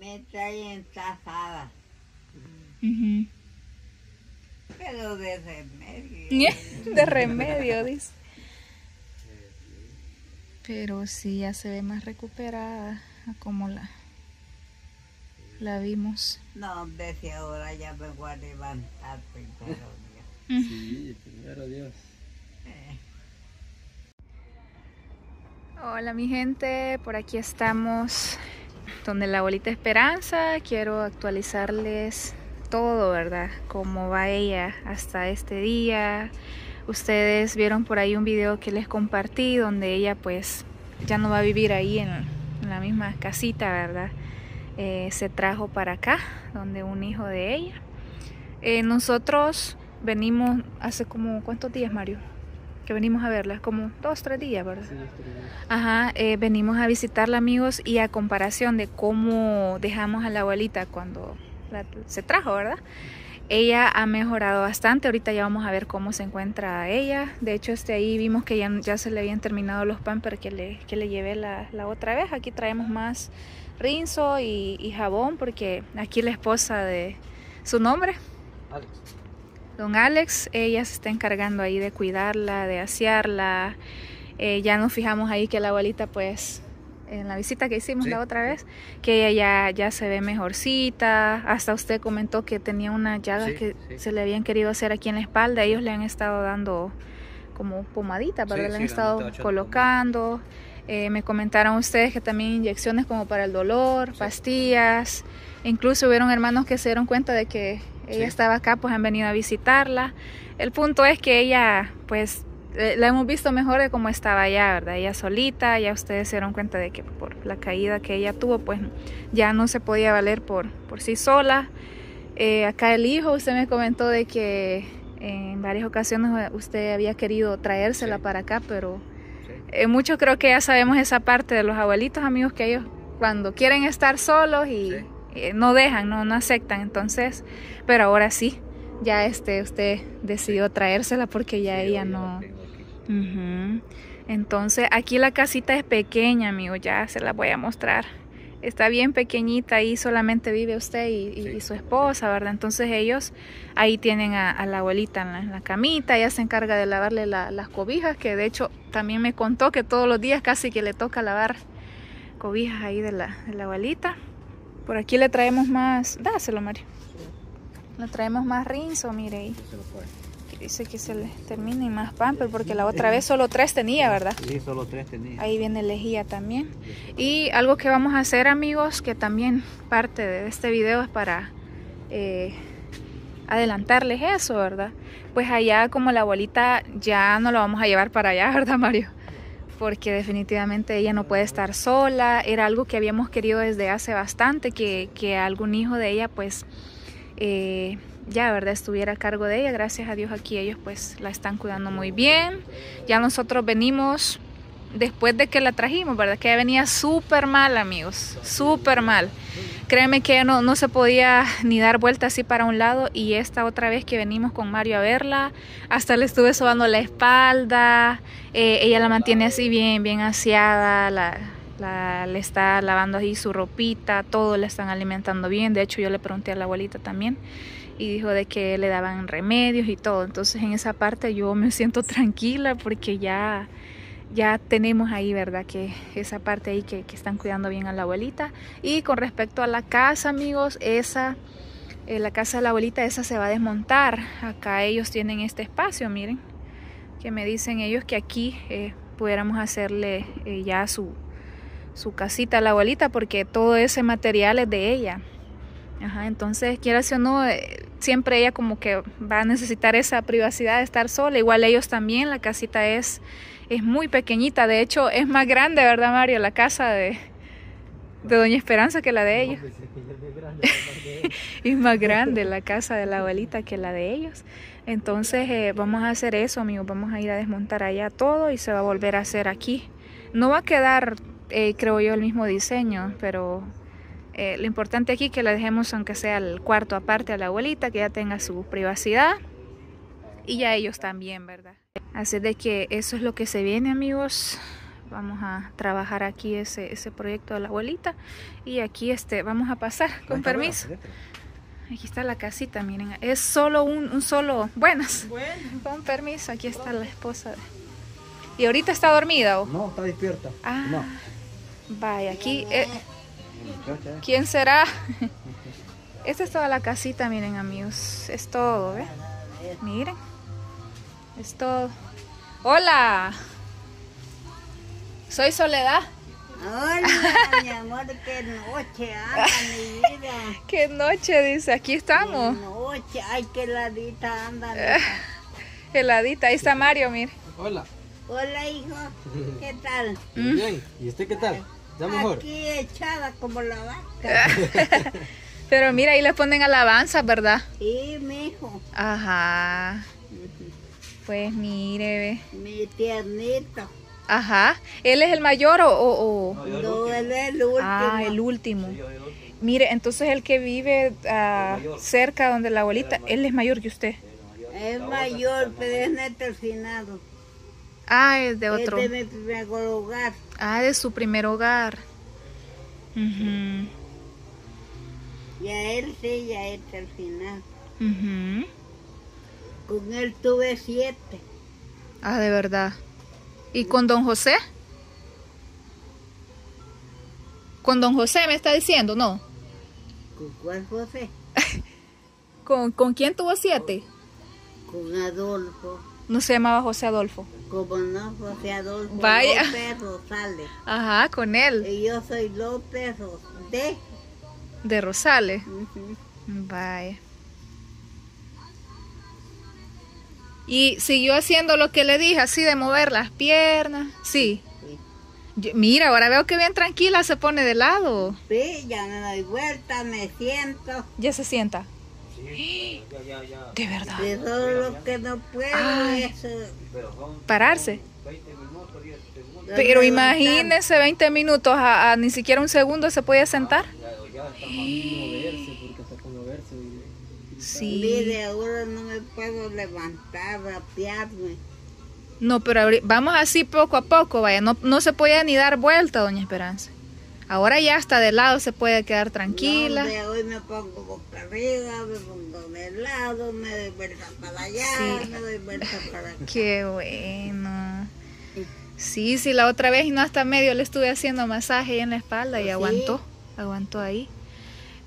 Me traen tajada, Ujú. pero de remedio. De remedio, dice. Pero sí, ya se ve más recuperada a como la, la vimos. No, desde ahora ya me voy a levantar primero. Dios. Sí, primero Dios. Eh, Hola mi gente, por aquí estamos donde la abuelita Esperanza. Quiero actualizarles todo, ¿verdad? Cómo va ella hasta este día. Ustedes vieron por ahí un video que les compartí donde ella pues ya no va a vivir ahí en, la misma casita, ¿verdad? Eh, se trajo para acá, donde un hijo de ella. Eh, nosotros venimos hace como, ¿cuántos días, Mario? Que venimos a verla, como dos, tres días, ¿verdad? Sí, estoy bien. Ajá, eh, venimos a visitarla amigos y a comparación de cómo dejamos a la abuelita cuando la- se trajo, ¿verdad? Ella ha mejorado bastante, ahorita ya vamos a ver cómo se encuentra ella. De hecho, este ahí vimos que ya, ya se le habían terminado los pampers que le, que le llevé la, la otra vez. Aquí traemos más rinzo y, y jabón porque aquí la esposa de su nombre, Alex. Don Alex, ella se está encargando ahí de cuidarla, de asearla. Eh, ya nos fijamos ahí que la abuelita, pues, en la visita que hicimos Sí, la otra vez, que ella ya, ya se ve mejorcita. Hasta usted comentó que tenía unas llagas Sí, que sí. se le habían querido hacer aquí en la espalda. Ellos le han estado dando como pomadita, ¿verdad? Le han estado colocando. Eh, me comentaron ustedes que también inyecciones como para el dolor, pastillas. Incluso hubieron hermanos que se dieron cuenta de que ella Sí. estaba acá, pues han venido a visitarla. El punto es que ella, pues, eh, la hemos visto mejor de cómo estaba allá, ¿verdad? Ella solita, ya ustedes se dieron cuenta de que por la caída que ella tuvo, pues ya no se podía valer por, por sí sola. Eh, acá el hijo, usted me comentó de que en varias ocasiones usted había querido traérsela Sí. para acá, pero Sí. eh, muchos creo que ya sabemos esa parte de los abuelitos, amigos, que ellos cuando quieren estar solos y Sí. Eh, no dejan, no, no aceptan. Entonces, pero ahora sí, ya este usted decidió traérsela porque ya Sí, ella no. Entonces, aquí la casita es pequeña, amigo, ya se la voy a mostrar. Está bien pequeñita, ahí solamente vive usted y, y- Sí. y su esposa, ¿verdad? Entonces ellos ahí tienen a, a la abuelita en la, en la camita, ella se encarga de lavarle la- las cobijas, que de hecho también me contó que todos los días casi que le toca lavar cobijas ahí de la, de la abuelita. Por aquí le traemos más, dáselo Mario, le traemos más rinzo, mire ahí. Lo puede. Dice que se le termine y más pamper porque la otra vez solo tres tenía, ¿verdad? Sí, solo tres tenía. Ahí viene lejía también. Y algo que vamos a hacer amigos, que también parte de este video es para eh, adelantarles eso, ¿verdad? Pues allá como la abuelita ya no la vamos a llevar para allá, ¿verdad Mario? Porque definitivamente ella no puede estar sola. Era algo que habíamos querido desde hace bastante, que, que algún hijo de ella pues eh, ya, ¿verdad? Estuviera a cargo de ella. Gracias a Dios aquí ellos pues la están cuidando muy bien. Ya nosotros venimos después de que la trajimos, ¿verdad? Que ella venía súper mal, amigos, súper mal. Créeme que no, no se podía ni dar vuelta así para un lado y esta otra vez que venimos con Mario a verla, hasta le estuve sobando la espalda, eh, ella la mantiene así bien, bien aseada, la, la- le está lavando ahí su ropita, todo le están alimentando bien, de hecho yo le pregunté a la abuelita también y dijo de que le daban remedios y todo, entonces en esa parte yo me siento tranquila porque ya ya tenemos ahí, ¿verdad? Que esa parte ahí que, que están cuidando bien a la abuelita. Y con respecto a la casa, amigos, esa, eh, la casa de la abuelita, esa se va a desmontar. Acá ellos tienen este espacio, miren, que me dicen ellos que aquí eh, pudiéramos hacerle eh, ya su, su casita a la abuelita porque todo ese material es de ella. Entonces, quiera o no, siempre ella como que va a necesitar esa privacidad de estar sola. Igual ellos también, la casita es, es muy pequeñita. De hecho, es más grande, ¿verdad, Mario? La casa de, de Doña Esperanza que la de ellos. Es más grande la casa de la abuelita que la de ellos. Entonces, eh, vamos a hacer eso, amigos. Vamos a ir a desmontar allá todo y se va a volver a hacer aquí. No va a quedar, eh, creo yo, el mismo diseño, pero eh, lo importante aquí es que la dejemos aunque sea el cuarto aparte a la abuelita, que ya tenga su privacidad y ya ellos también, ¿verdad? Así de que eso es lo que se viene, amigos. vamos a trabajar aquí ese, ese proyecto de la abuelita y aquí este vamos a pasar con permiso. Aquí está la casita, miren, es solo un, un solo, buenas, con permiso, aquí está la esposa. ¿Y ahorita está dormida o? No, está despierta. Ah, No. vaya, aquí, eh, ¿quién será? Esta es toda la casita, miren amigos, es todo, ¿ve? Miren, es todo. Hola, soy Soledad. Hola, mi amor, qué noche, anda mi vida. Qué noche, dice, aquí Qué estamos. noche, ay, qué ladita anda. Heladita, ahí está Mario, mire. Hola. Hola, hijo, ¿qué tal? Bien. ¿Y usted qué tal? ¿Ya mejor? Aquí echada como la vaca. Pero mira, ahí le ponen alabanza, ¿verdad? Sí, mijo, Ajá. Pues mire, ve. mi tiernito. Ajá. ¿Él es el mayor o...? o- o- No, él es el último. Ah, el último. Mire, entonces el que vive ah, cerca donde la abuelita, él es mayor que usted. Es mayor, pero es netercinado. Ah, es de otro. Es de mi primer hogar. Ah, de su primer hogar. Ujú, Y a él sí, ya es tercinado. ujú. Con él tuve siete. Ah, de verdad. ¿Y con don José? Con don José me está diciendo, ¿no? ¿Con cuál José? ¿Con, con quién tuvo siete? Con Adolfo. No se llamaba José Adolfo. Como no, José Adolfo Vaya. López Rosales. Ajá, con él, Y yo soy López de. de Rosales. Ujú. Vaya. Y siguió haciendo lo que le dije, así de mover las piernas. Sí. Sí. Yo- mira, ahora veo que bien tranquila se pone de lado. Sí, ya me doy vuelta, me siento. Ya se sienta. Sí, ya, ya, ya. De verdad. De todo lo que no puedo es. Pararse. 20 minutos, 10 segundos. Pero imagínese 20 minutos a, a ni siquiera un segundo se puede sentar. Y- Sí. Mire, ahora no me puedo levantar, rapearme. No, pero vamos así poco a poco, vaya. No, no se puede ni dar vuelta, doña Esperanza. Ahora ya hasta de lado se puede quedar tranquila. No, hoy me pongo boca arriba, me pongo de lado, me doy vuelta para allá, Sí. me doy vuelta para acá. Qué bueno. Sí, sí, la otra vez y no hasta medio le estuve haciendo masaje ahí en la espalda y ¿Sí? aguantó, aguantó ahí.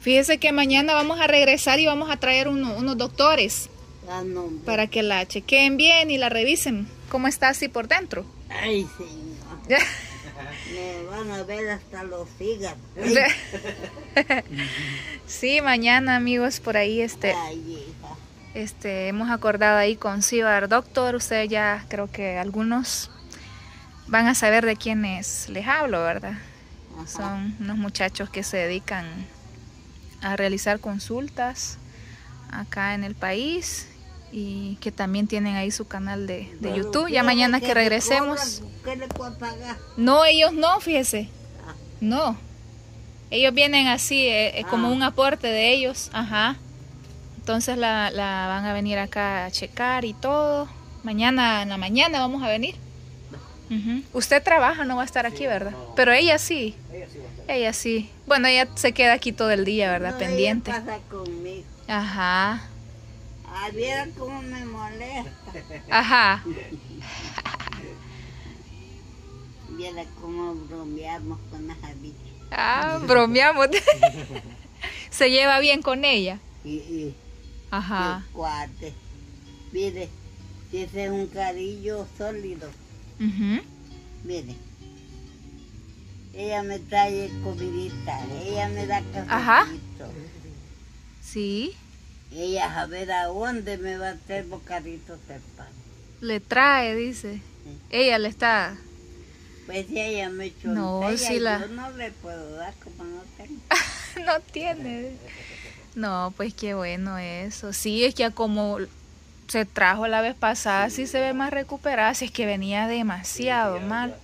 Fíjese que mañana vamos a regresar y vamos a traer uno- unos doctores Ah, no, para que la chequeen bien y la revisen cómo está así por dentro. Ay, señor. Me van a ver hasta los hígados. sí, mañana amigos por ahí este Ay, hija. este hemos acordado ahí con Cibar Doctor, ustedes ya creo que algunos van a saber de quiénes les hablo, ¿verdad? Ajá. Son unos muchachos que se dedican a realizar consultas acá en el país y que también tienen ahí su canal de, de Pero YouTube. Ya mañana que regresemos. cobran, ¿Qué le puedo pagar? No, ellos no, fíjese. Ah. No. Ellos vienen así, eh, eh, como Ah. un aporte de ellos. Ajá. Entonces la, la van a venir acá a checar y todo. Mañana en la mañana vamos a venir. Usted trabaja, no va a estar aquí, ¿verdad? Pero ella sí. Ella sí va a estar. Ella sí. Bueno, ella se queda aquí todo el día, ¿verdad? No, Pendiente. ella pasa conmigo. Ajá. Ah, viera cómo me molesta. Ajá. Viera cómo bromeamos con las bichas. Ah, bromeamos. se lleva bien con ella. Y, y Ajá. cuate. Mire, ese es un cariño sólido. Ujú. Mire. Ella me trae comidita, ella me da Ajá. cafecito. Sí. Ella a ver a dónde me va a hacer bocaditos de pan. Le trae, dice. Ella le está. Pues si ella me echó No, la- yo no le puedo dar como no tengo. no tiene. No, pues qué bueno eso. Sí, es que como se trajo la vez pasada, sí se ve más recuperada. Si es que venía demasiado mal.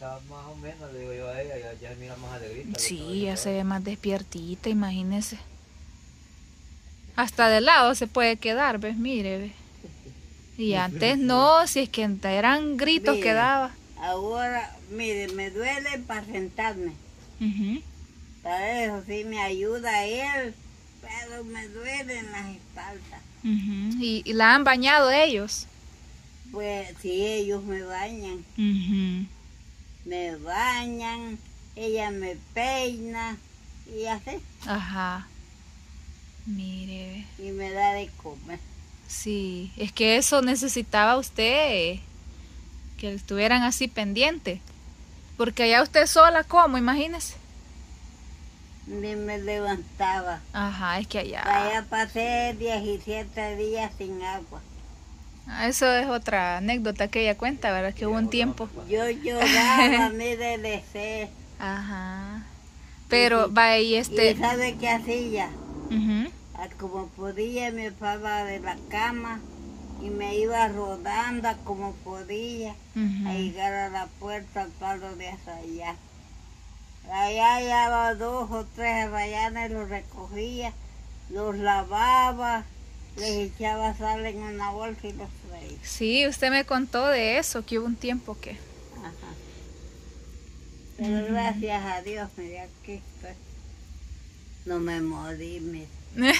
más o menos, le digo yo a ella, ya, mira más alegrita. Sí, ya se ve más despiertita, imagínese. Hasta de lado se puede quedar, ¿ves? Mire, ¿ves? Y antes no, si es que eran gritos que daba. Ahora, mire, me duele para sentarme. Ujú. Para eso sí me ayuda él, pero me duele en las espaldas. Ujú. ¿Y, y la han bañado ellos? Pues sí, ellos me bañan, Ujú. me bañan, ella me peina y así, Ajá. Mire, y me da de comer. sí, es que eso necesitaba usted, que estuvieran así pendiente. Porque allá usted sola, ¿cómo? Imagínese. Ni me levantaba. Ajá, es que allá. Allá pasé 17 días sin agua. Ah, Eso es otra anécdota que ella cuenta, ¿verdad? Que hubo un tiempo. Yo lloraba, mire, de sed. Ajá. Pero va y ¿Y este. sabe qué hacía? Ujú. Ah, Como podía, me paraba de la cama y me iba rodando como podía Ujú. a llegar a la puerta al palo de allá. Allá hallaba dos o tres rayanes, los recogía, los lavaba, les echaba sal en una bolsa y los traía. Sí, usted me contó de eso, que hubo un tiempo que. Ajá. Pero gracias a Dios, mira, aquí estoy. No me morí, mire.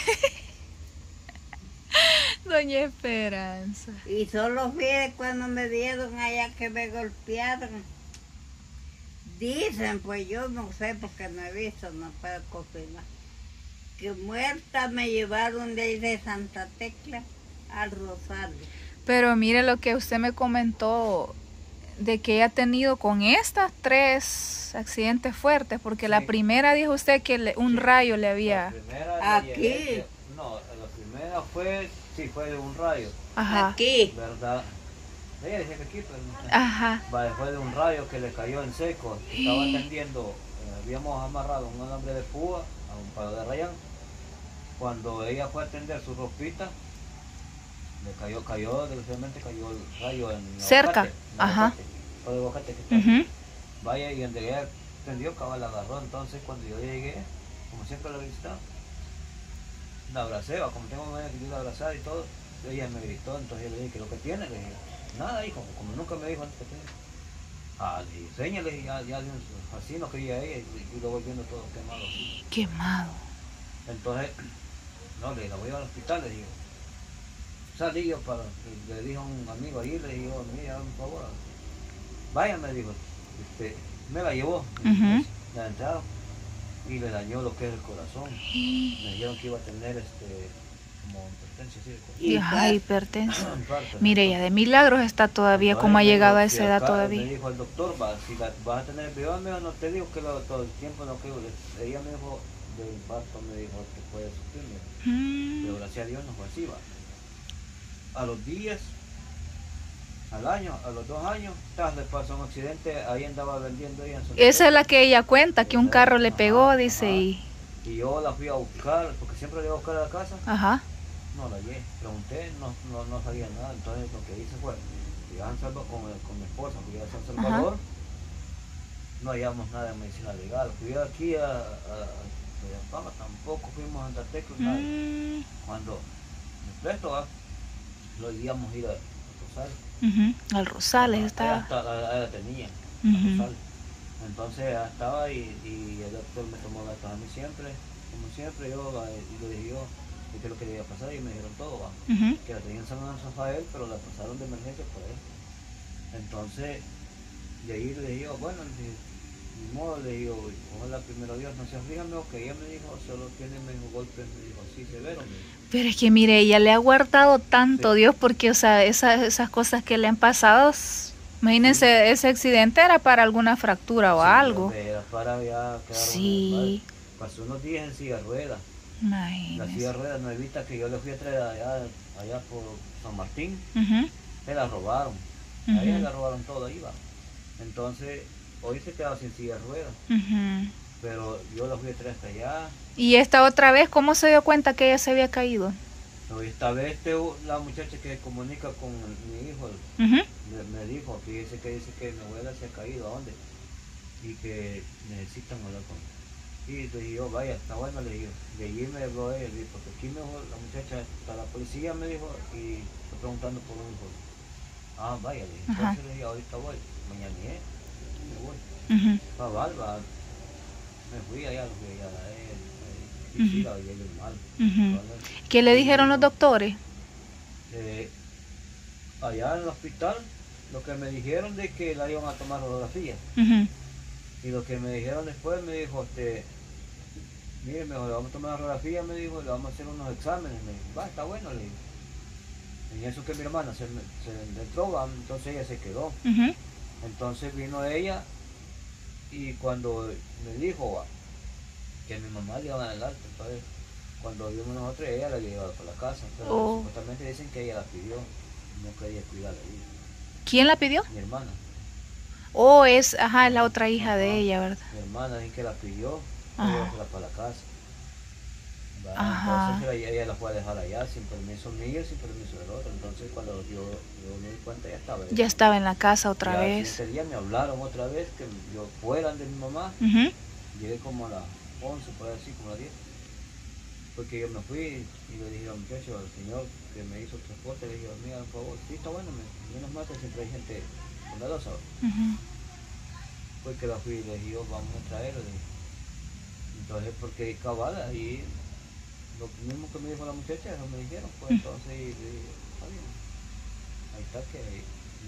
Doña Esperanza. Y solo fui cuando me dieron allá que me golpearon. Dicen, pues yo no sé porque no he visto, no puedo confirmar. Que muerta me llevaron de ahí de Santa Tecla al Rosario. Pero mire lo que usted me comentó de que ella ha tenido con estas tres accidentes fuertes, porque la primera dijo usted que le- un rayo le había... la Aquí. llegué- no, la primera fue, sí, fue de un rayo, Ajá, Aquí. ¿verdad? Ella decía que aquí, pero no sé. ajá, Va, después de un rayo que le cayó en seco, estaba tendiendo, eh, habíamos amarrado un alambre de púa a un palo de rayán. Cuando ella fue a tender su ropita, le cayó, cayó, desgraciadamente cayó el rayo en el Cerca, aguacate, en el ajá. aguacate, todo el aguacate que está ahí. ujú, Vaya, y donde ella tendió, cabal agarró. Entonces, cuando yo llegué, como siempre la visitaba, la abracé, como tengo manera que yo la abrazar y todo, ella me gritó, entonces yo le dije, ¿qué es lo que tiene? Le dije, nada, hijo, como nunca me dijo antes que tiene. Ah, enséñale, ya, ya así no quería ella, y, y lo voy viendo todo quemado. así. quemado. Entonces, no, le dije, la voy a al hospital, le digo. Salí yo para, le dije a un amigo ahí, le digo, mira, por favor, vaya, me dijo, este, me la llevó, Ujú. la entrada, y le dañó lo que es el corazón. Me dijeron que iba a tener este, como hipertensión, sí, ajá, infarto. Mire, ya de milagros está todavía, como ha llegado a dijo, esa edad acá- todavía. Me dijo el doctor, va, si la- vas a tener me dijo, no te digo que lo- todo el tiempo no que ella me dijo de infarto, me dijo que puede sufrir, me dijo. Mm, pero gracias a Dios no fue así, va. A los días, al año, a los dos años, le pasó un accidente, ahí andaba vendiendo ella en Esa es la que ella cuenta, que un carro le pegó, Ajá, dice, ajá. y... Y yo la fui a buscar, porque siempre la iba a buscar a la casa, Ajá, no la hallé, pregunté, no, no, no sabía nada, entonces lo que hice fue, llegué Salvador con, con mi esposa, fui a San Salvador, no hallamos nada de medicina legal, fui aquí a, a, tampoco fuimos a nada. Mm, cuando me presto, ¿va? Lo íbamos a ir a, a Rosario. ujú, Al Rosales estaba. allá la tenía. Rosales. Entonces ya estaba y, y el doctor me tomó datos a mí siempre, como siempre, yo va, y le dije yo, ¿qué es lo que le iba a pasar? Y me dijeron todo, que la tenían en San Rafael, pero la pasaron de emergencia por ahí. Entonces, de ahí le dije yo, bueno, ni modo, le digo, ojalá primero Dios no se aflijan, no, que ella me dijo, solo tiene menos golpes, me dijo, así severo. Pero es que mire, ella le ha guardado tanto Sí. Dios porque, o sea, esas, esas cosas que le han pasado, imagínense, ese accidente era para alguna fractura o Sí, algo. Era para ya Sí. Pasó unos días en silla de ruedas. La Imagínese. silla de ruedas nuevita que yo le fui a traer allá, allá por San Martín, Ujú, se la robaron. A ella ujú, la robaron todo ahí, va. Entonces, hoy se quedaba sin silla de ruedas. Pero yo la fui a traer hasta allá. Y esta otra vez, ¿cómo se dio cuenta que ella se había caído? Esta vez este, la muchacha que comunica con mi hijo me, me dijo, fíjese que dice que mi abuela se ha caído, ¿a dónde? Y que necesitan hablar con Y le dije yo, vaya, está bueno, le dije. De allí me habló dije, porque aquí me dijo la muchacha, está la policía, me dijo, y está preguntando por un hijo. Ah, vaya, le dije, entonces le dije, ahorita voy, mañana eh, me voy. Cabal, va. Me fui allá, fui a. Y la yo mal. ¿Qué le dijeron los doctores? Eh, allá en el hospital, lo que me dijeron de que la iban a tomar radiografía. Ujú. Y lo que me dijeron después me dijo, este, mire, mejor le vamos a tomar radiografía, me dijo, le vamos a hacer unos exámenes. Me dijo, va, está bueno, le digo. En eso que mi hermana se, me- se entró, entonces ella se quedó. Ujú. Entonces vino ella y cuando me dijo que a mi mamá le iban a dar entonces cuando vimos nosotros ella la había llevado para la casa, pero Oh. supuestamente dicen que ella la pidió, no quería cuidarla ¿Quién la pidió? mi hermana, Oh, es, ajá, es la otra hija de ella, ¿verdad? mi hermana dice que la pidió, Ajá. para la casa. Ajá. Entonces ella, ella la fue a dejar allá sin permiso mío, sin permiso del otro, entonces cuando yo, yo me di cuenta ya estaba Ya estaba en la casa otra Ya vez. siguiente día me hablaron otra vez que yo fueran de mi mamá Ujú. Llegué como a las 11, por así, como a las 10. Porque yo me fui y le dije al muchacho, al señor que me hizo el transporte, le dije, mira, por favor, sí, está bueno, me, menos mal que siempre hay gente bondadosa. Ujú. Fue que la fui y le dije, vamos a traerlo. Entonces, porque cabal, ahí, lo mismo que me dijo la muchacha, eso me dijeron, pues entonces dije, está bien. Ahí está que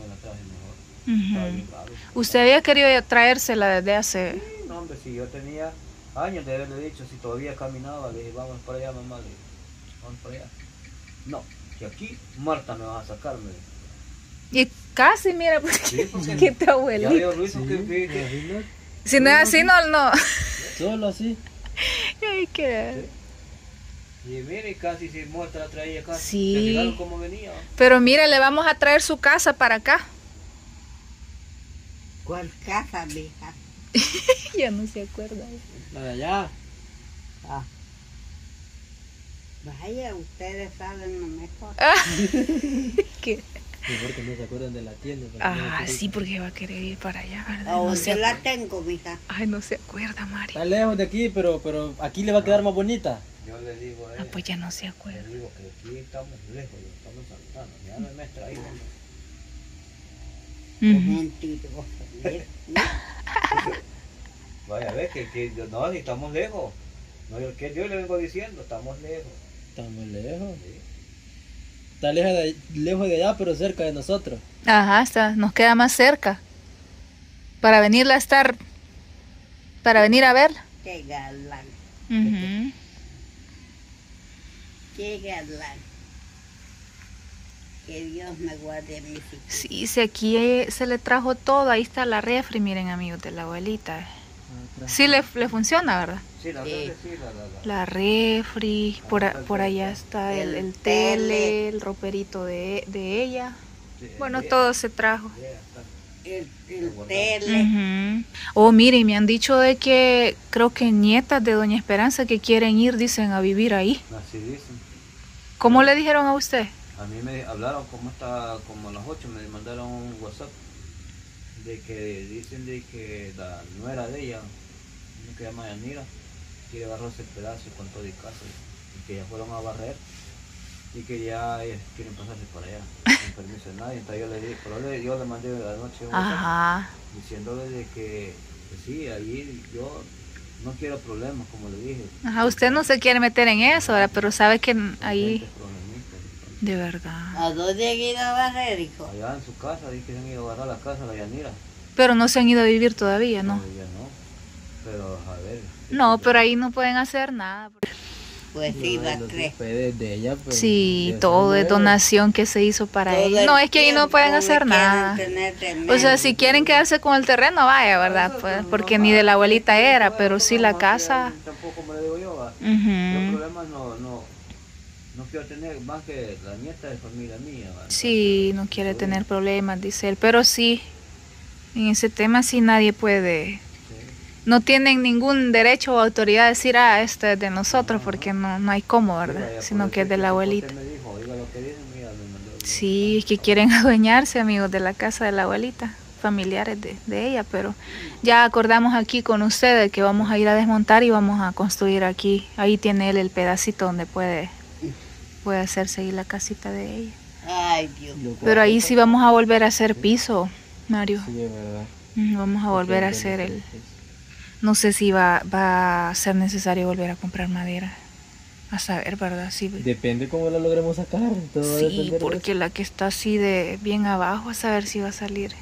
me la traje mejor. Ujú. bien grave. Usted había querido traérsela desde hace... Sí, no, hombre, si yo tenía años de haberle dicho, si todavía caminaba, le dije, vamos para allá, mamá, le dije, vamos para allá. No, que aquí Marta me va a sacar, me dijo. Y casi, mira, porque Sí, porque que tu Ya abuelita. que- que- Si no es así, no, no. Solo así. Ay, qué- y mire, casi si muerta la traía casi. Sí. ¿Se fijaron cómo venía? Pero mire, le vamos a traer su casa para acá. ¿Cuál casa, mija? ya no se acuerda. La de allá. Ah. Vaya, ustedes saben lo mejor. ¿Qué? Mejor que no se acuerdan de la tienda. para que no Ah, se- sí, porque va a querer ir para allá, ¿verdad? Oh, No yo se la tengo, mija. Ay, no se acuerda, Mari. Está lejos de aquí, pero, pero aquí le va a quedar más bonita. Yo le digo a Ah, ella, pues ya no se acuerda. le digo que aquí estamos lejos, estamos Santana. Ya no me. ¿ves? Vaya, ves que, que no, si estamos lejos. No, yo, que yo le vengo diciendo, estamos lejos. Estamos lejos. Sí. Está lejos de, lejos de allá, pero cerca de nosotros. Ajá, está, nos queda más cerca. Para venirla a estar, para venir a verla. Qué galán, Ujú. qué galán. Que Dios me guarde a mis hijos. Sí, si aquí se le trajo todo, ahí está la refri, miren amigos de la abuelita. Sí le, le funciona, ¿verdad? Sí, la Sí. sí, la, la, la. La refri, por, a- por allá está el, el tele, el roperito de, de ella. Sí, Bueno, todo se trajo. El, tele. Oh, mire, me han dicho de que creo que nietas de Doña Esperanza que quieren ir, dicen, a vivir ahí. Así dicen. ¿Cómo le dijeron a usted? A mí me hablaron como está, como a las 8 me mandaron un WhatsApp de que dicen de que la nuera de ella, que llama Yanira, quiere barrarse el pedazo con todo y casa y que ya fueron a barrer y que ya ellos quieren pasarse por allá sin permiso de nadie. Entonces yo le dije, pero le- yo le mandé la noche diciéndole de que, que sí, ahí yo no quiero problemas, como le dije. Ajá, usted no se quiere meter en eso, ¿verdad? pero sabe que ahí, de verdad. ¿A dónde han ido a barrer, hijo? Allá en su casa, dice que se han ido a agarrar la casa la Yanira. Pero no se han ido a vivir todavía, ¿no? Todavía no. Pero a ver. No, pero ahí no pueden hacer nada. Pues sí, No, va los tres. desde ella, pues, Sí, de todo es nuevo. donación que se hizo para Todo ellos. el No, es que ahí no pueden me hacer nada. O sea, si quieren quedarse con el terreno, vaya, ¿verdad? Pues, pues, porque ni de la abuelita era, pero sí la casa. Tampoco como le digo yo, va. El Ujú. problema no, no, no quiero tener más que la nieta de familia mía. va. Sí, no quiere tener problemas, dice él. Pero sí, en ese tema sí nadie puede. No tienen ningún derecho o autoridad de decir, ah, este es de nosotros, porque no, no hay cómo, ¿verdad? Sino que es de la abuelita. usted me dijo, oiga lo que dicen, mira, me mandó. Sí, es que quieren adueñarse, amigos, de la casa de la abuelita, familiares de, de ella, pero ya acordamos aquí con ustedes que vamos a ir a desmontar y vamos a construir aquí. Ahí tiene él el pedacito donde puede, puede hacerse ahí la casita de ella. Ay, Dios. Pero ahí sí vamos a volver a hacer piso, Mario. Sí, es verdad. Vamos a volver a hacer el... No sé si va, va a ser necesario volver a comprar madera. A saber, ¿verdad? Sí, Depende cómo la logremos sacar. Todo sí porque la que está así de bien abajo, a saber si va a salir.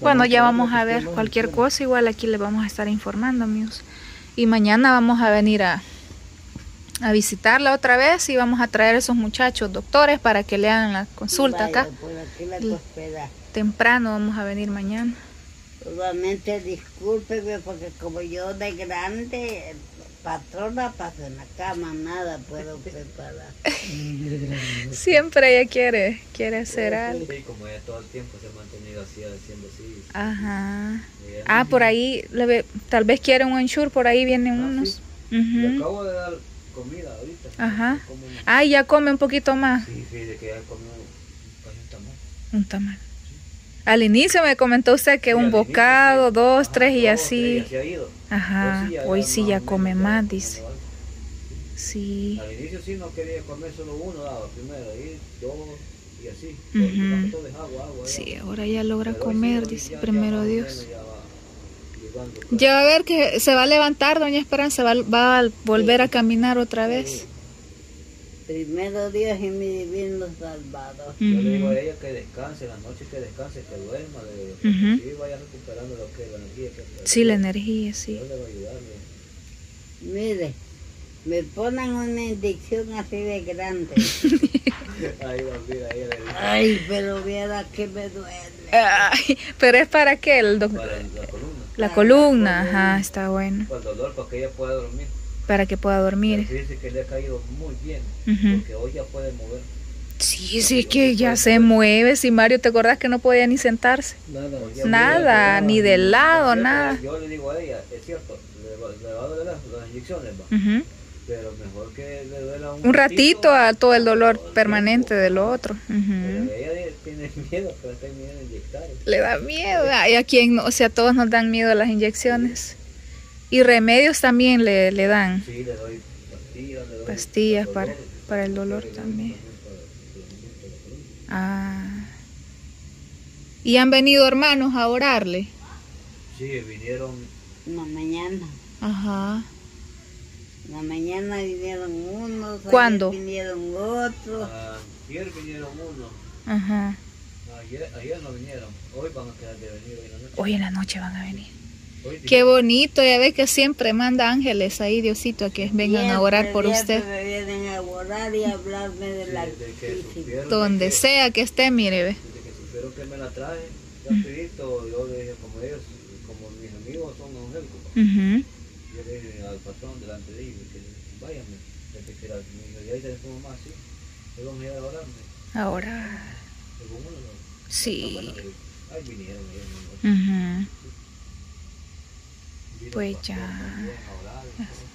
Bueno, ya vamos a ver cualquier cosa, igual aquí les vamos a estar informando, amigos. Y mañana vamos a venir a, a visitarla otra vez y vamos a traer a esos muchachos doctores para que le hagan la consulta Vaya, acá. Por aquí la Y- cospeda. Temprano vamos a venir mañana. Solamente discúlpeme porque como yo de grande, patrona paso en la cama, nada puedo preparar. Siempre ella quiere, quiere hacer algo. Sí, como ella todo el tiempo se ha mantenido así, haciendo así. Ajá. ella Ah, por ahí, le ve- tal vez quiere un ensure, por ahí vienen Ah, unos. Le Ujú. acabo de dar comida ahorita. Ajá. Como Ah, ya come un poquito más. Sí, fíjese que ya comió un tamal. Un tamal. Al inicio me comentó usted que Sí, un inicio, bocado, sí. dos, Ajá, tres y dos, así. tres, ya se ha ido. Ajá, ya- hoy sí ya más come más, ya dice. Sí. Al inicio sí no quería comer solo uno, daba primero, ahí dos y así. Más que todo es agua, agua, Sí, ahora ya logra Pero hoy sí, comer, hoy dice, ya- primero más Dios. ya va llegando, pues. Ya va a ver que se va a levantar, doña Esperanza, va, va a volver a caminar otra vez. Primero Dios y mi divino Salvador. Yo le digo a ella que descanse, la noche que descanse, que duerma, le digo, que Ujú. sí vaya recuperando lo que es la energía que Sí, la energía, sí. Dios le va a ayudarle. Mire, me ponen una inyección así de grande. Va, mira, ahí le Ay, pero viera que me duele. Ay, pero es para qué el doctor. para la columna, La columna, ajá, está bueno. para el dolor, para que ella pueda dormir. Para que pueda dormir. Fíjese que le ha caído muy bien, Ujú. porque hoy ya puede mover. Sí, sí, es que ya se mueve. Si Mario, ¿te acordás que no podía ni sentarse? Nada. Nada, ni de lado, nada. Yo le digo a ella, es cierto, le va, a doler las, inyecciones, va, Ujú. pero mejor que le duela un, Un ratito a todo el dolor todo el permanente tiempo. de lo otro. Pero Ujú. ella tiene miedo, pero está miedo de inyectar. Le da miedo. Ay, a quien, no- o sea, a todos nos dan miedo las inyecciones. Y remedios también le, le dan. Sí, le doy pastillas, le doy Pastillas para para, para el dolor también. Ah. Y han venido hermanos a orarle. Sí, vinieron, la mañana. Ajá. La mañana vinieron unos. ayer ¿Cuándo? Vinieron otros. ayer vinieron uno, Ajá. ayer, ayer no vinieron, hoy van a quedar de venir hoy en la noche. Hoy en la noche van a venir. Qué bonito, ya ve que siempre manda ángeles ahí, Diosito, a que vengan a orar por usted. vienen a orar y a hablarme de la Donde que- sea que esté, mire, ve. Desde que supieron que me la traje, rapidito, yo le dije, como ellos, como mis amigos son evangélicos, Ujú. yo le dije al patrón delante de ellos, que váyanme, desde que la, ahí tenés tu mamá, sí, hoy vamos a ir a orarme, uno, no, sí. ahí vinieron ellos, ¿no? Ujú. Vino el Pues ya.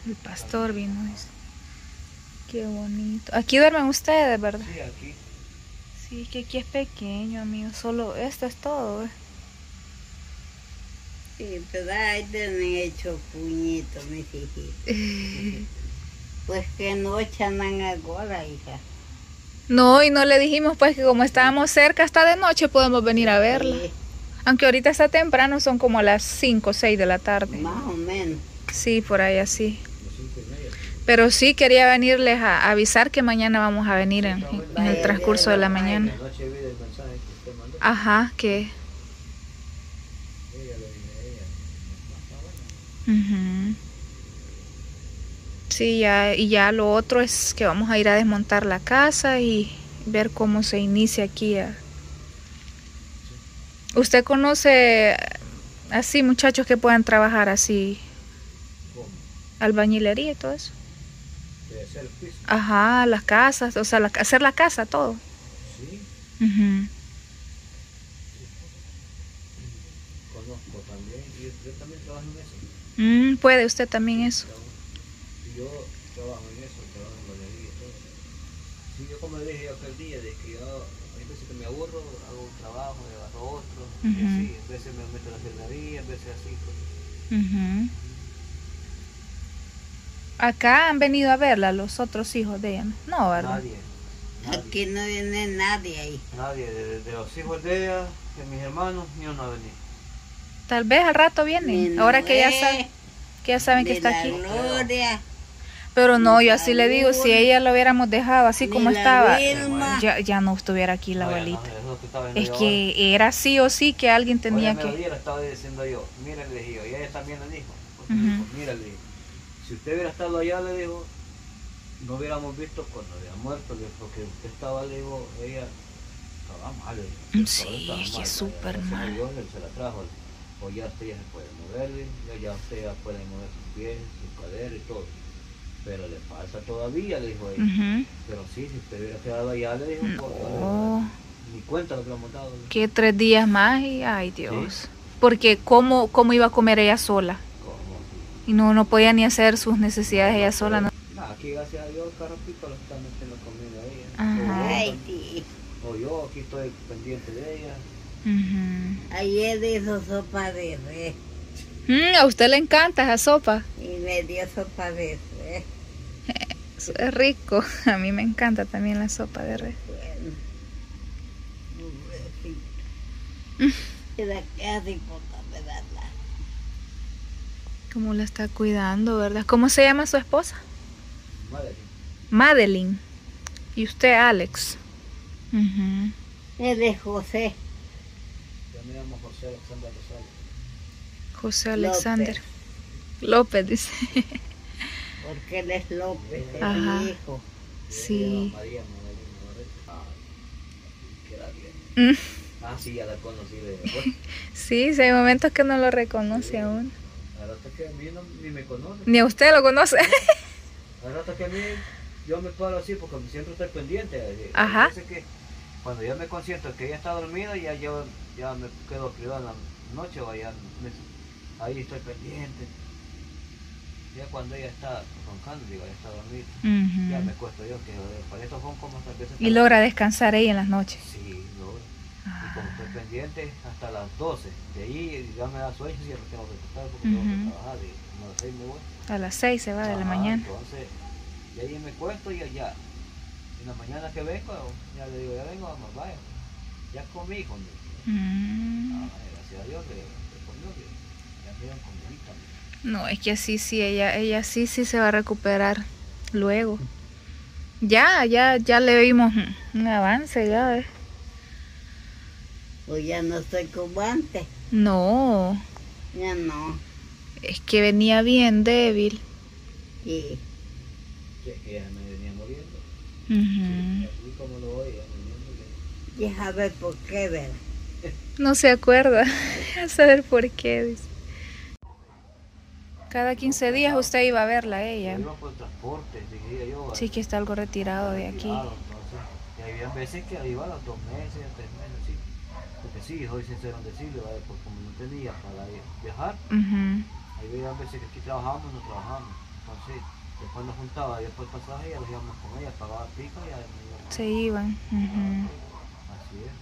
El pastor vino. dice. Qué bonito. Aquí duermen ustedes, ¿verdad? Sí, aquí, Sí, que aquí es pequeño, amigo. Solo esto es todo. ¿eh? Sí, pero ahí tienen hecho puñitos, mis hijitos. Pues que noche andan ahora, hija. No, y no le dijimos pues que como estábamos cerca hasta de noche podemos venir a verla. Sí, Aunque ahorita está temprano, son como las 5 o 6 de la tarde. más o menos. Sí, por ahí así. Pero sí quería venirles a avisar que mañana vamos a venir en, en el transcurso de la mañana. Ajá, que... Sí, ya, y ya lo otro es que vamos a ir a desmontar la casa y ver cómo se inicia aquí. a- ¿Usted conoce así muchachos que puedan trabajar así, ¿Cómo? albañilería y todo eso? De hacer el piso. Ajá, las casas, o sea, la- hacer la casa, todo. Sí, Ujú. conozco también. Y yo, yo también trabajo en eso. Mm, puede usted también eso. Y yo trabajo en eso, trabajo en galería y todo. Sí, yo como le dije yo aquel día, de que yo, hay veces que me aburro, hago un trabajo, me así, a veces me meto en la cerraría, a veces así. Pues. Acá han venido a verla los otros hijos de ella. ¿no? ¿verdad? Nadie. Nadie. Aquí no viene nadie ahí. Nadie, de, de los hijos de ella, de mis hermanos, ni uno ha venido. Tal vez al rato viene, ahora que ya, Noé, sa- que ya saben que está la aquí. Gloria, Pero no, yo así le digo, si ella lo hubiéramos dejado así como estaba, ya, ya no estuviera aquí la No, ya no, abuelita. Eso es lo que estaba viendo Es yo que era sí o sí que alguien ahora. tenía que... mediodía le estaba diciendo yo, mira, le y ella también le dijo, Ujú. le dijo, mira, le si usted hubiera estado allá, le dijo, no hubiéramos visto cuando había muerto, le dijo, porque usted estaba, le digo, ella estaba mal. le estaba- sí, es que súper mal. Dios, él se la trajo, o ya usted ya se puede mover, le digo, ya usted ya puede mover sus pies, su cadera y todo. Pero le falta todavía, le dijo ella. Ujú. Pero sí, si usted hubiera quedado allá, le dijo, por- No, ni cuenta lo que le hemos dado. le dijo. que tres días más y ay Dios. Porque cómo, cómo iba a comer ella sola. ¿Cómo? Y no, no podía ni hacer sus necesidades ella sola. ¿no? Nah, aquí gracias a Dios cada ratito le están metiendo comida ahí. ¿eh? Ajá. O yo, Ay, sí. o yo aquí estoy pendiente de ella. Ujú. Ayer hizo sopa de res Mm, a usted le encanta esa sopa. y me dio sopa de res. Eso Es rico. A mí me encanta también la sopa de res. Bueno, un Mm. besito. Era casi importante darla. ¿Cómo la está cuidando, verdad? ¿Cómo se llama su esposa? Madre, Madeline. Y usted, Alex. Ujú. Él es José yo me llamo José Alexander Rosales. José Alexander. López, dice. porque él es López, es Ajá. mi hijo. Yo Sí. Ah, sí, ya la conocí de después. Sí, sí, hay momentos que no lo reconoce aún. Ahora hasta que a mí no, ni me conoce. Ni a usted lo conoce. Ahora hasta que a mí, yo me paro así porque siempre estoy pendiente. Ajá. que cuando yo me consiento que ella está dormida, ya yo ya me quedo privado en la noche o ya me- ahí estoy pendiente. Ya cuando ella está roncando, digo, ella está dormida. Ya me Ujú. cuesto yo, que para estos hasta veces. Y logra descansar ahí en las noches. Sí, logra. Y Ah. como estoy pendiente hasta las 12, de ahí ya me da sueño y ya me tengo que acostar porque tengo Ujú. que trabajar y como a las 6 me voy. A las 6 se va de la Ajá, mañana. Entonces, y ahí me cuesto y allá. En la mañana que vengo, ya le digo, ya vengo, vamos, vaya. Ya comí, con Mm. gracias a Dios que, que comió, que ya me dieron comidita. No, es que así sí, ella, ella sí, sí se va a recuperar luego. Ya, ya, ya le vimos un avance, ya ves. Pues ya no estoy como antes, No, ya no. es que venía bien débil. Y Que, que ya me venía muriendo. Ujú. Así como lo voy, ya me venía muriendo. ya sabes por qué, ¿verdad? No se acuerda. A saber por qué. dice. Cada 15 días usted iba a verla a ella. Yo iba por transporte, dije yo. Sí que está algo retirado de aquí. Claro, entonces, y había veces que iba a los dos meses, a tres meses, sí. Porque sí, soy sincero en decirle, ¿vale? pues como no tenía para viajar, Ujú. Hay había veces que aquí trabajamos, no trabajamos. Entonces, después nos juntaba, y después el pasaje, ya los íbamos con ella, pagaba pico y ya nos. Se iban. Ujú. Así es.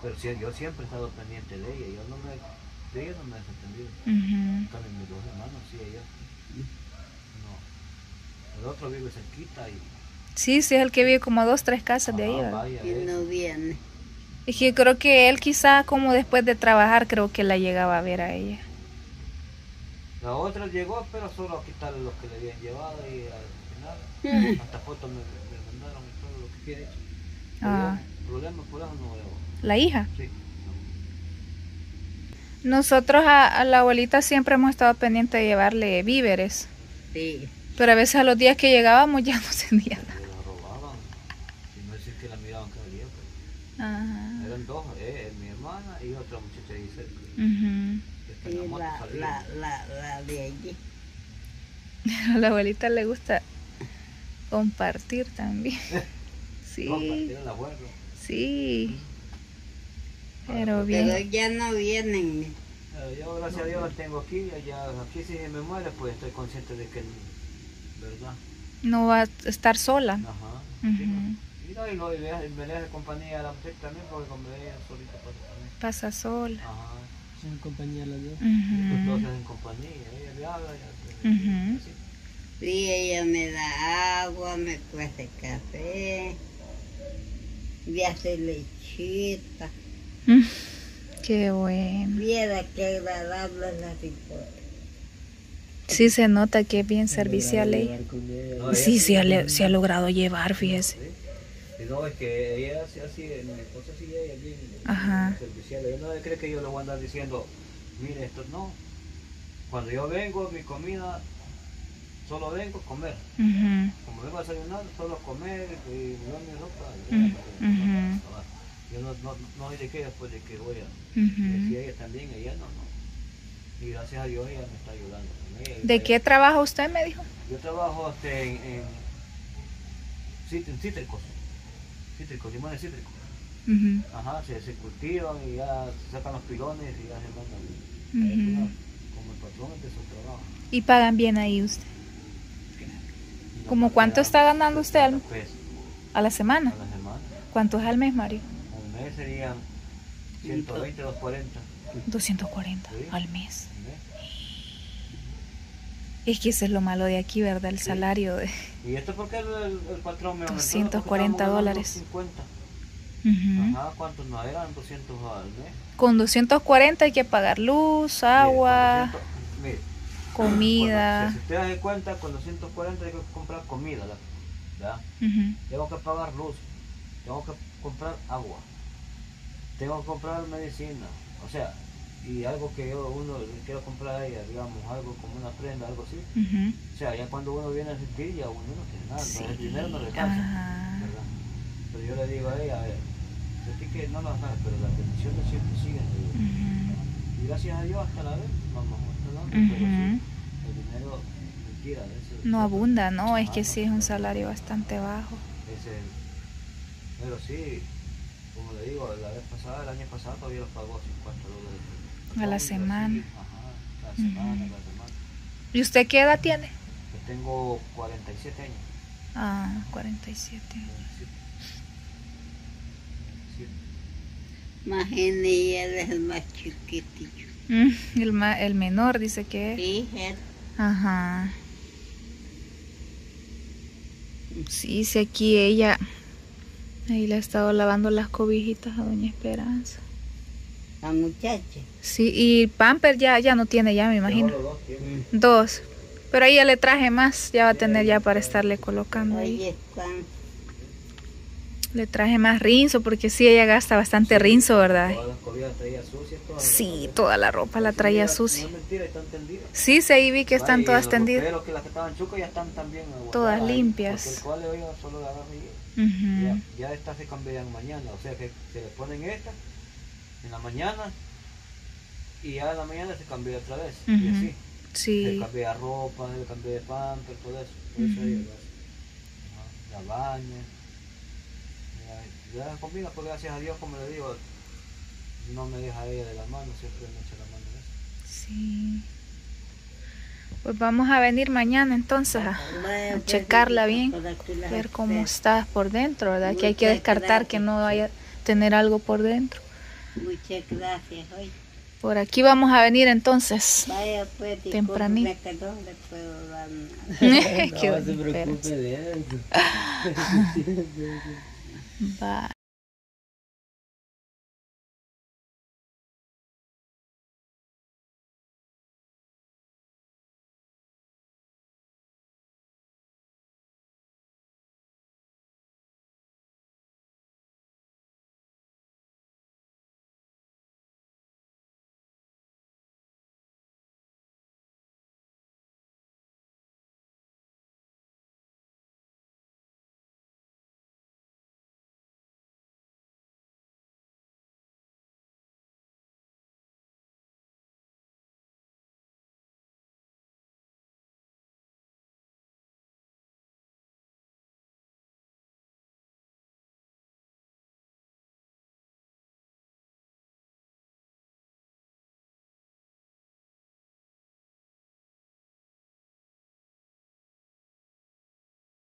Pero sí, yo siempre he estado pendiente de ella, yo no me, de ella no me he desentendido. Ujú. También mis dos hermanos, sí, ella. No. El otro vive cerquita y. Sí, sí, es el que vive como a dos, tres casas de ahí. Vaya, Y no viene. Es que creo que él quizá como después de trabajar creo que la llegaba a ver a ella. La otra llegó, pero solo a quitarle lo que le habían llevado y al final, hasta fotos me, me mandaron y todo lo que quiere. Ah. Problemas por eso no veo. La hija. Sí. Nosotros a, a la abuelita siempre hemos estado pendientes de llevarle víveres. Sí. Pero a veces a los días que llegábamos ya no tenía nada. la robaban. Si no decir que la miraban cada día. pues. Ajá. Eran dos, eh, mi hermana y otra muchacha ahí cerca. Está en Y la moto la, la, la, de allí. A la abuelita le gusta compartir también. Sí, Compartir el abuelo. sí. Pero Pero bien. ya no vienen. Eh, yo gracias a Dios la tengo aquí, allá, aquí si me muere pues estoy consciente de que, ¿verdad? No va a estar sola. Ajá. Ujú. sí, no. Y no, y no, y me, me deja de compañía a la muchacha también porque como ella solita pasa también. Pasa sola. Ajá. Son compañía las dos. Los dos Ujú. en compañía, ella me habla, ya, Ujú. así. Sí, ella me da agua, me cuece café. le hace lechita. Mm, Qué bueno. Viera qué agradable es la ripota. Sí se nota que es bien servicial ella. Ella. No, ella Sí, sí ha, le- sí ha logrado llevar, fíjese. No, es que ella hace así, mi esposa sí, ella bien Ajá. servicial. Ella no cree que yo le voy a andar diciendo, mire, esto no. Cuando yo vengo, mi comida, solo vengo a comer. Ujú, Como vengo a desayunar, solo comer y me doy mi ropa. y Mm, ujú. Yo no, no, no de qué después de que voy a... ujú. Si ella también, ella no, no. Y gracias a Dios ella me está ayudando. Ella- ¿De ella- qué trabaja usted, me dijo? Yo trabajo este, en, en, en cítricos. Cítricos, limones cítricos. Ujú, Ajá, se, se cultivan y ya se sacan los pilones y ya se mandan. Una- como el patrón de su trabajo. Y pagan bien ahí usted. Y ¿Como nos cuánto está ganando usted al- 70 pesos a la semana? a la semana. ¿Cuánto es al mes, Mario? Un mes serían 120, 240. 240 Sí. al mes. Es que eso es lo malo de aquí, ¿verdad? El Sí. salario de... Y esto porque el, el, el patrón me aumentó, 240 porque estábamos ganando dólares. 50. Ujú. Ajá, ¿cuántos no eran? 200 al mes. Con 240 hay que pagar luz, agua, Mire, con 200 mire, comida. Cuando- si usted hace cuenta, con 240 hay que comprar comida, ¿la- ¿verdad? Ujú, Tengo que pagar luz, tengo que comprar agua, tengo que comprar medicina, o sea, y algo que yo, uno le quiero comprar a ella, digamos, algo como una prenda, algo así. O sea, ya cuando uno viene a sentir, ya uno no tiene nada, el dinero no le. ¿verdad? Pero yo le digo a ella, a ver, sentí que no las nada, pero las bendiciones siempre siguen. Y gracias a Dios hasta la vez, vamos hasta la vez, pero sí, el dinero, mentira, ese, No abunda, ¿no? Es que sí es un salario bastante bajo. ese, pero sí, como le digo, la vez pasada, el año pasado todavía los pagó 50 dólares. A la semana. Ajá, la semana, Ujú. la semana. ¿Y usted qué edad tiene? Yo tengo 47 años. Ah, 47. 47. Sí. Imagínate, y él es el más chiquitillo. Mm, el, ma- el menor dice que es. Sí, él. Ajá. Sí, sí, aquí ella. Ahí le ha estado lavando las cobijitas a Doña Esperanza. La muchacha. Sí, y Pamper ya, ya no tiene, ya me imagino. Dos, tiene. Dos. Pero ahí ya le traje más, ya va a tener ya para estarle colocando ahí. Le traje más rinzo, porque sí, ella gasta bastante rinzo, ¿verdad? Todas las cobijas traía sucias, todas. Sí, toda la ropa la traía sucia. No es mentira, están tendidas. Sí, sí, ahí vi que están todas tendidas. roperos que las que estaban chucas ya están también Todas limpias. Porque el solo la ya, ya estas se cambian mañana, o sea que se le ponen estas en la mañana y ya en la mañana se cambia otra vez. Y así. Se Sí. cambia ropa, se cambia de pamper, todo eso. Ella lo hace. Ajá, La baña. La comida, pues gracias a Dios, como le digo, no me deja ella de la mano, siempre me echa la mano en eso. Sí. Pues vamos a venir mañana entonces a Vaya, pues, checarla bien, por ver cómo espero. está por dentro, ¿verdad? Que hay que descartar que no vaya a tener algo por dentro. Muchas gracias. Hoy. Por aquí vamos a venir entonces. Vaya, pues, Tempranito. discúlpeme que no le puedo dar nada. Qué No se preocupe de eso. Bye.